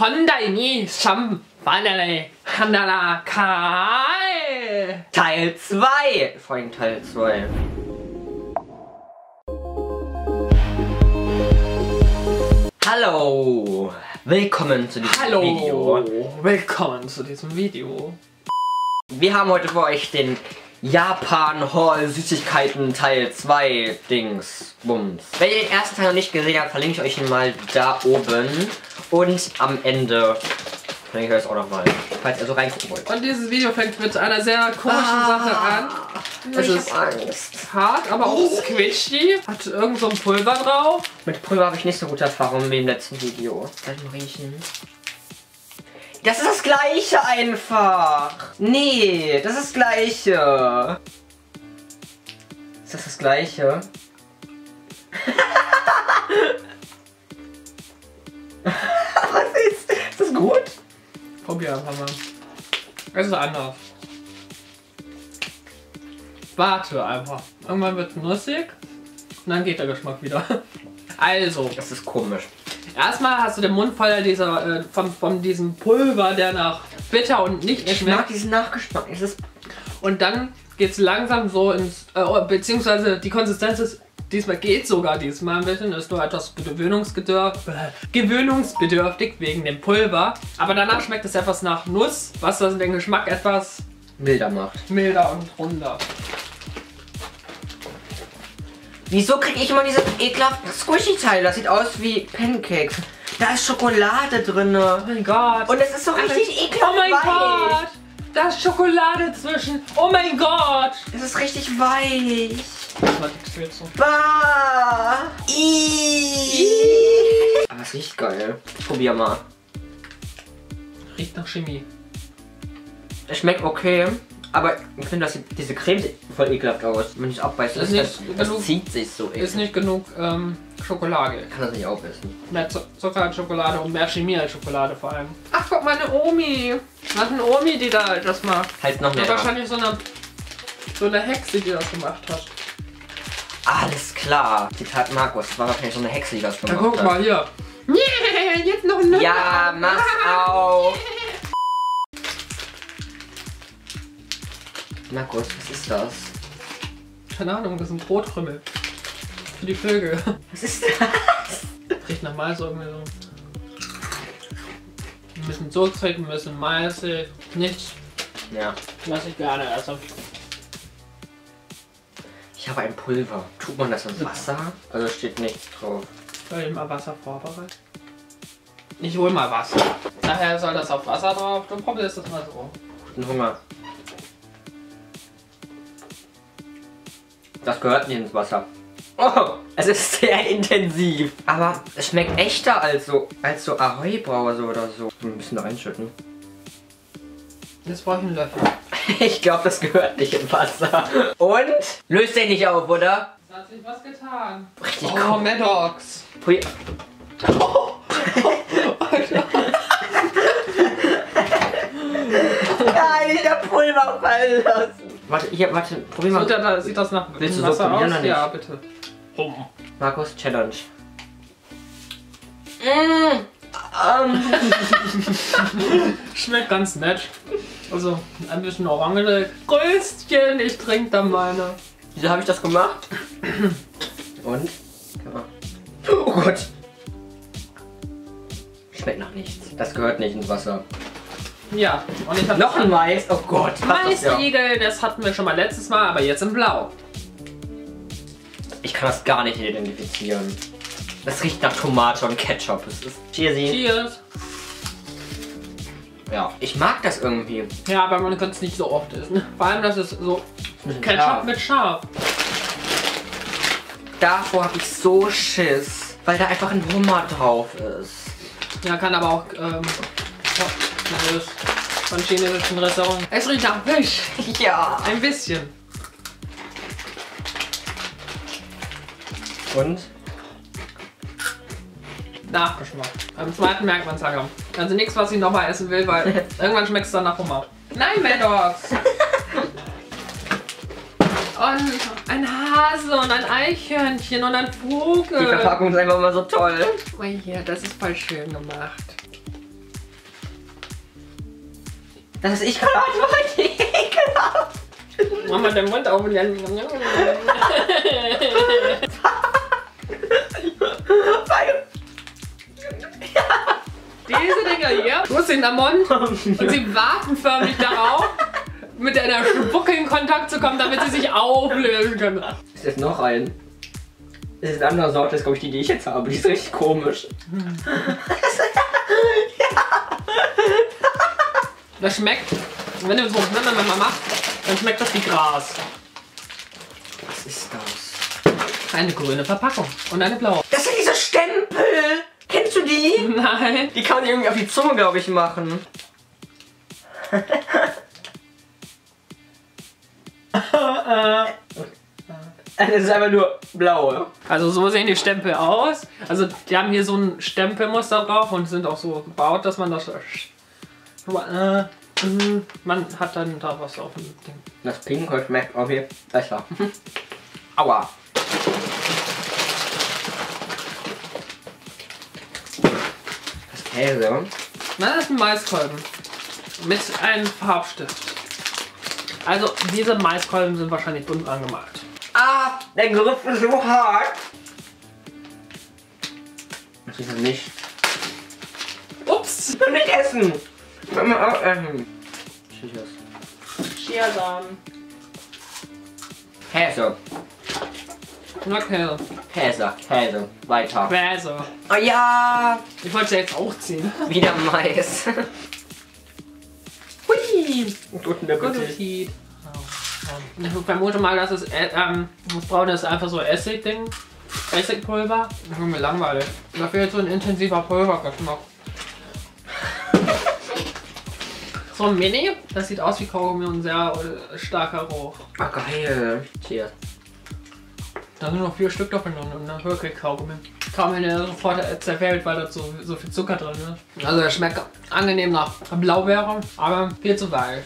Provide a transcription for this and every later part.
Honda ni Sham Vanale Handala Kai. Teil 2. Vor allem Teil 2. Hallo. Willkommen zu diesem Hallo. Video. Willkommen zu diesem Video. Wir haben heute für euch den Japan Hall Süßigkeiten Teil 2 Dings Bums. Wenn ihr den ersten Teil noch nicht gesehen habt, verlinke ich euch ihn mal da oben. Und am Ende verlinke ich euch das auch nochmal, falls ihr so reingucken wollt. Und dieses Video fängt mit einer sehr komischen Ah. Sache an. Es Ich ist hab Angst. hart, aber auch squishy. Hat irgend so ein Pulver drauf. Mit Pulver habe ich nicht so gute Erfahrungen wie im letzten Video. Soll ich mal riechen? Das ist das gleiche einfach. Nee, das ist das gleiche. Ist das das gleiche? Probier einfach mal. Es ist anders. Warte einfach. Irgendwann wird es nussig und dann geht der Geschmack wieder. Also, Das ist komisch. erstmal hast du den Mund voll dieser, äh, von, von diesem Pulver, der nach bitter und nicht mehr Ich mag schmeckt. diesen Nachgeschmack. Und dann geht es langsam so ins, äh, beziehungsweise die Konsistenz ist, diesmal geht sogar diesmal ein bisschen, ist nur etwas gewöhnungsbedürf, gewöhnungsbedürftig wegen dem Pulver. Aber danach schmeckt es etwas nach Nuss, was das den Geschmack etwas milder macht. milder und runder. Wieso kriege ich immer diese ekelhaften Squishy-Teile? Das sieht aus wie Pancakes. Da ist Schokolade drin. Oh mein Gott. Und es ist so richtig ekelhaft Oh mein weich. Gott. Da ist Schokolade zwischen. Oh mein Gott. Es ist richtig weich. Bah. Ih. Aber es riecht geil. Probier mal. Riecht nach Chemie. Es schmeckt okay. Aber ich finde, dass die- diese Creme sieht voll ekelhaft aus. Wenn ich es abbeiße, Ist das, nicht das, genug- zieht sich so Ist eklig. nicht genug ähm, Schokolade. Ich kann das nicht aufessen. Mehr Zu- Zucker als Schokolade und mehr Chemie als Schokolade vor allem. Ach, guck mal, eine Omi. Was eine Omi, die da das macht. Halt noch Ja, mehr. wahrscheinlich so eine, so eine Hexe, die das gemacht hat. Alles klar. Zitat Markus. Das war wahrscheinlich so eine Hexe, die das gemacht guck hat. mal hier. Nee, jetzt noch eine. Ja, mach auf. Markus, was ist das? Keine Ahnung, das sind Brotkrümmel. Für die Vögel. Was ist das? Riecht nach Mais irgendwie so. Ein bisschen salzig, ein bisschen maisig. Nichts, Ja. was ich gerne esse. Habe ein Pulver. Tut man das in Wasser? Also steht nichts drauf. Soll ich mal Wasser vorbereiten? Ich hol mal Wasser. Nachher soll das auf Wasser drauf. Du probierst das mal so. Guten Hunger. Das gehört nicht ins Wasser. Oh, es ist sehr intensiv. Aber es schmeckt echter als so, als so Ahoi-Brause oder so. Ein bisschen reinschütten. Jetzt brauche ich einen Löffel. Ich glaube, das gehört nicht im Wasser. Und? Löst den nicht auf, oder? Es hat sich was getan. Richtig Oh, cool. Maddox. Pui- Nein, der Pulver fallen lassen. Warte, hier, warte, probier mal. Sieht, da, sieht das nach Willst du so Wasser aus? oder nicht? Ja, bitte. Markus Challenge. Mm. Ähm, Schmeckt ganz nett. Also ein bisschen orange. Größchen, ich trinke da meine. wieso habe ich das gemacht? Und? Ja. Oh Gott. Schmeckt nach nichts. Das gehört nicht ins Wasser. Ja, und ich habe Noch ein Mais. Oh Gott. passt das ja. Das hatten wir schon mal letztes Mal, aber jetzt in Blau. Ich kann das gar nicht identifizieren. Das riecht nach Tomate und Ketchup. Es ist cheesy. Cheers. Ja. Ich mag das irgendwie. Ja, aber man kann es nicht so oft essen. Vor allem, das ist so Ketchup Ja. mit scharf. Davor habe ich so Schiss. Weil da einfach ein Hummer drauf ist. Ja, kann aber auch ähm, ja, nervös von chinesischen Restaurants. Es riecht nach Fisch. Ja. Ein bisschen. Und? Nachgeschmack. Beim zweiten merkt man es langsam. Also nichts, was ich nochmal essen will, weil irgendwann schmeckt es dann nach Hummer. Nein, Maddox! Und ein Hase und ein Eichhörnchen und ein Die Vogel. Verpackung ist einfach mal so toll. Oh ja, das ist voll schön gemacht. Das ist ich gerade heute ekelhaft. Mach mal den Mund auf und dann. Diese Dinger hier, du hast den am Mund und sie warten förmlich darauf, mit einer Spucke in Kontakt zu kommen, damit sie sich auflösen können. Ist jetzt noch ein. Das ist eine andere Sorte, das ist glaube ich die, die ich jetzt habe. Die ist richtig komisch. Das schmeckt, wenn du so miteinander machst, dann schmeckt das wie Gras. Was ist das? Eine grüne Verpackung und eine blaue. Das sind diese Stempel! Kennst du die? Nein. Die kann man irgendwie auf die Zunge, glaube ich, machen. Das ist einfach nur blau. Also so sehen die Stempel aus. Also die haben hier so ein Stempelmuster drauf und sind auch so gebaut, dass man das... Äh, man hat dann da was auf dem Ding. Das Pink schmeckt auf jeden Fall besser. Aua. Käse. Na, das ist ein Maiskolben. Mit einem Farbstift. Also diese Maiskolben sind wahrscheinlich bunt angemalt. Ah, der Griff ist so hart. Das ist es nicht. Ups! Und nicht essen. Kann man auch essen. Cheers. Chiasamen. Käse. Okay. Käse. Käse. Weiter. Käse. Oh ja. Ich wollte jetzt auch ziehen. Wieder Mais. Hui! Guten Appetit. Ich vermute mal, dass es äh, ähm, das Braune ist einfach so Essig-Ding. Essigpulver. Das ist mir langweilig. Da fehlt so ein intensiver Pulvergeschmack. So ein Mini, das sieht aus wie Kaugummi und sehr äh, starker Geruch. Ah, geil. Cheers. Da sind noch vier Stück davon drin und dann wirklich Kaugummi. Kaum wenn er sofort zerfällt, weil da so, so viel Zucker drin ist. Also er schmeckt angenehm nach Blaubeere, aber viel zu weich.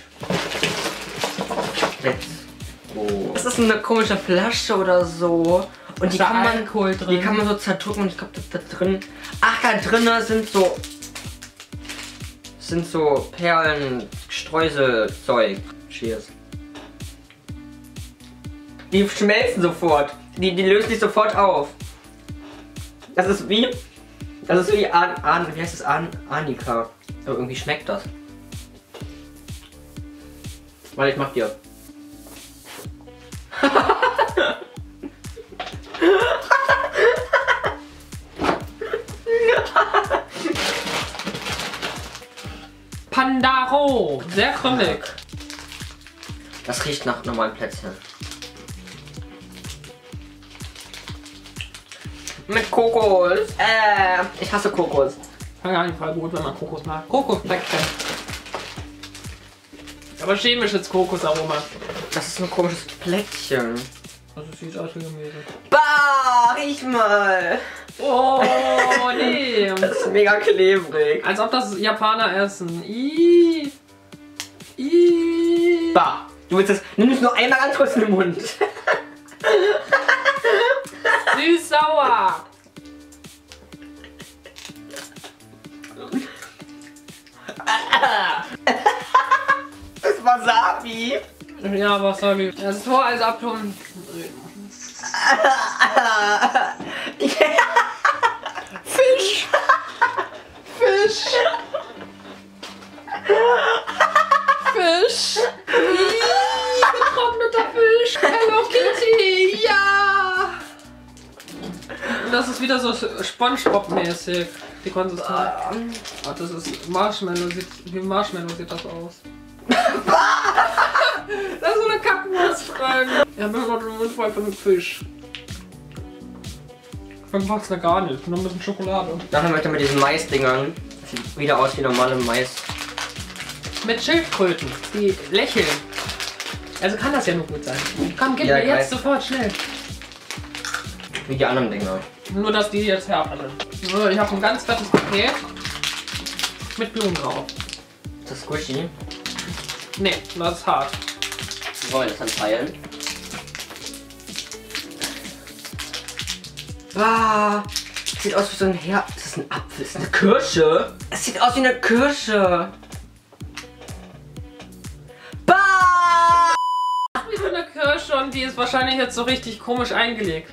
Go. Das ist eine komische Flasche oder so. Und die kann man, Alkohol drin? die kann man so zerdrücken und ich glaube, da drin. Ach, da drinnen sind so. Sind so Perlen, Streuselzeug. Cheers. Die schmelzen sofort. Die, die lösen sich sofort auf. Das ist wie. Das ist wie An, An wie heißt das? An, Annika. Aber irgendwie schmeckt das. Warte, ich mach dir. Pandaro! Sehr krümelig. Das riecht nach normalen Plätzchen. Mit Kokos. Äh, ich hasse Kokos. Ja, gar nicht voll gut, wenn man Kokos mag. Kokospäckchen. Aber chemisches Kokosaroma. Das ist ein komisches Plättchen. Also sieht aus wie Gemüse. Bah, riech mal. Oh, nee. Das ist mega klebrig. Als ob das Japaner essen. Ih. Ih. Bah, du willst das. Nimm es nur einmal ganz kurz in den Mund. Süß-sauer. Das ist Wasabi. Ja, Wasabi. Das ist so, als du... Fisch. Fisch. Fisch. Ih, getrockneter Fisch. Hello Kitty. Ja. Das ist wieder so Spongebob-mäßig. Die Konsistenz. Oh, das ist Marshmallow. Sieht, wie Marshmallow sieht das aus. das ist so eine Kackwurstfrage. Ja, wir Mund voll von einem Fisch. Dann macht's da gar nicht. Nur ein bisschen Schokolade. Dann haben wir mit diesen Maisdingern. Das sieht wieder aus wie normale Mais. Mit Schildkröten, die lächeln. Also kann das ja nur gut sein. Komm, gib Ja, mir ich jetzt sofort schnell. Wie die anderen Dinger. Nur, dass die jetzt härter sind. So, ich habe ein ganz fettes Paket mit Blumen drauf. Ist das squishy? Nee, das ist hart. Wir wollen das dann teilen. Bah, sieht aus wie so ein Her... Ist das ein Apfel? Ist das eine Kirsche? Es sieht aus wie eine Kirsche. Bah! Wie so eine Kirsche und die ist wahrscheinlich jetzt so richtig komisch eingelegt.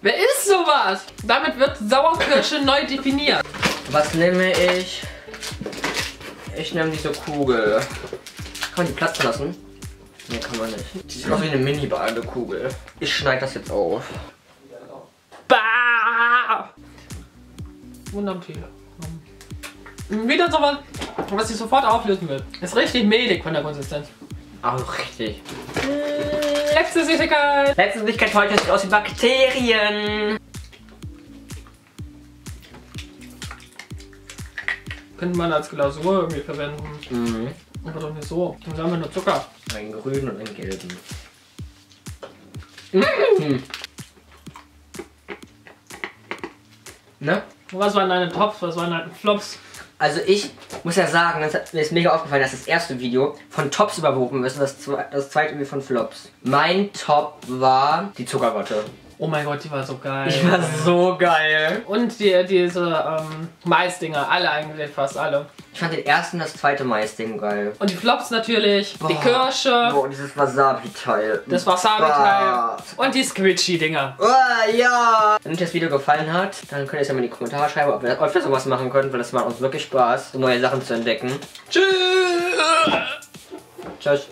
Wer ist sowas? Damit wird Sauerkirsche neu definiert. Was nehme ich? Ich nehme diese Kugel. Kann man die platzen lassen? Nee, kann man nicht. Die sieht aus wie eine Mini-Badekugel. Ich schneide das jetzt auf. Bah! Wunderbar. Wieder sowas, was ich sofort auflösen will. Ist richtig mehlig von der Konsistenz. Auch richtig. Letzte Süßigkeit. Letzte Süßigkeit heute sieht aus wie Bakterien. Könnte man als Glasur irgendwie verwenden. Mhm. Aber doch nicht so. Dann haben wir nur Zucker. Einen grünen und einen gelben. Mhm. Ne? Was waren deine Tops? Was waren deine Flops? Also ich muss ja sagen, das hat, mir ist mega aufgefallen, dass das erste Video von Tops überwogen ist und das, zwe das zweite Video von Flops. Mein Top war die Zuckerwatte. Oh mein Gott, die war so geil. Die war so geil. Und die, diese ähm, Maisdinger, alle eigentlich, fast alle. Ich fand den ersten und das zweite Maisding geil. Und die Flops natürlich, die Boah. Kirsche, Boah, dieses Wasabi-Teil. das Wasabi-Teil und die Squidgy-Dinger. Oh, ja! Wenn euch das Video gefallen hat, dann könnt ihr es ja mal in die Kommentare schreiben, ob wir, ob wir sowas machen können, weil das macht uns wirklich Spaß, so neue Sachen zu entdecken. Tschüss! Tschüss.